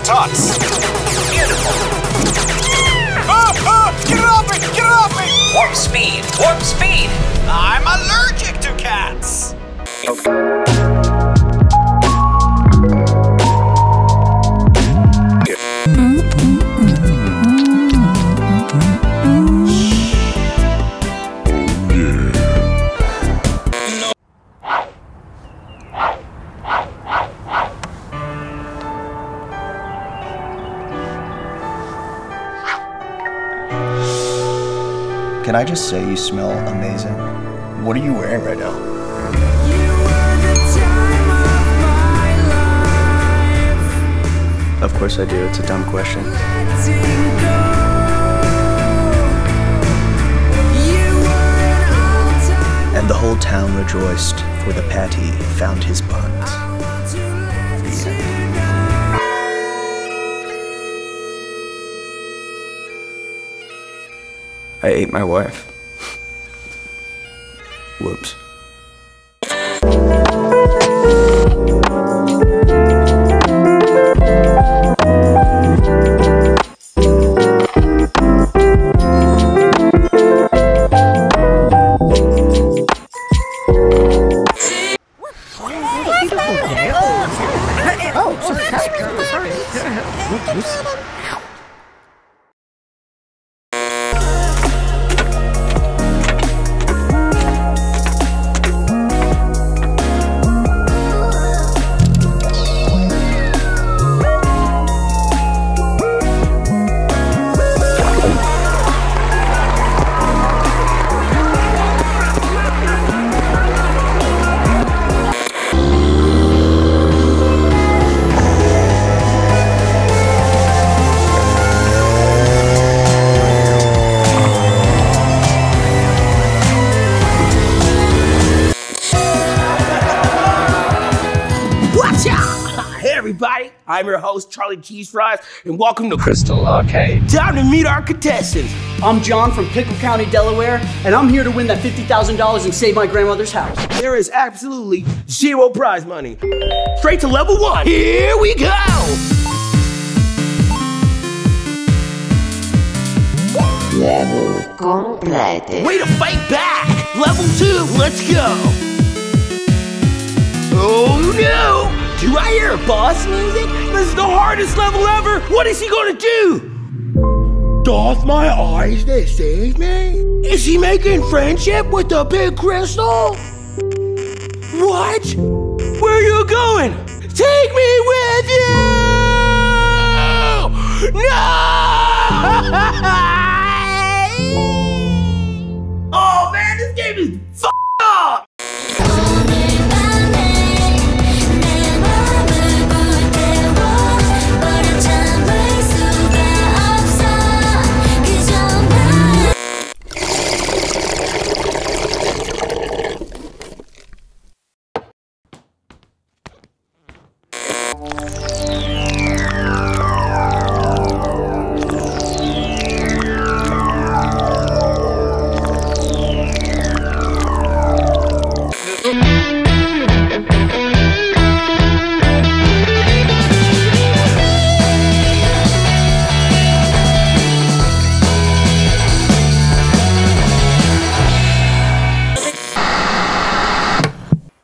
the tots. Beautiful. Ah, ah, get off me! Get off me! Warp speed! Warp speed! I'm allergic to cats! Can I just say you smell amazing? What are you wearing right now? Of course I do. It's a dumb question. And the whole town rejoiced, for the patty found his buns. I ate my wife. Whoops. Oh, Watch everybody, I'm your host Charlie Cheese Fries, and welcome to Krystal Arcade. Time to meet our contestants. I'm John from Pickle County, Delaware, and I'm here to win that $50,000 and save my grandmother's house. There is absolutely zero prize money. Straight to level one. Here we go. Level completed. Way to fight back. Level two, let's go. Oh no! Do I hear boss music? This is the hardest level ever. What is he gonna do? Doth my eyes deceive me? Is he making friendship with the big Krystal? What? Where are you going? Take me with you! No! Oh man, this game is f up!